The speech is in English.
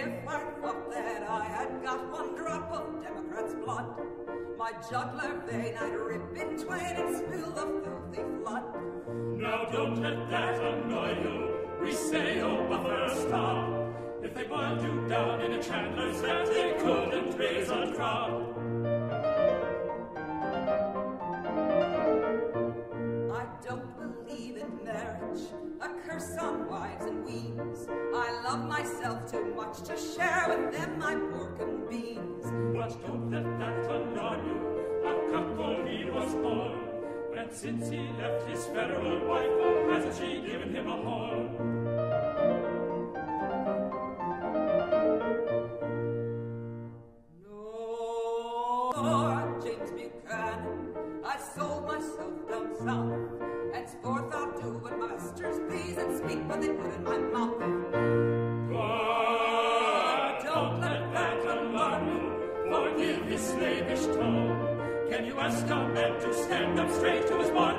if I thought that I had got one drop of Democrats' blood, my jugular vein I'd rip in twain and spill the filthy flood. Now don't let that annoy you. We say, oh, buffer, stop. If they boiled you down in a chandler's vat, they couldn't raise a crop. I don't believe in marriage, a curse on wives and weeds. I love myself too much to share with them my pork and beans. But don't let that alarm you, a cuckold he was born. And since he left his federal wife, oh, hasn't she given him a horn? No, James Buchanan, I sold myself down south. Henceforth I'll do what my masters please and speak what they put in my mouth. Can you ask a man to stand up straight to his backbone?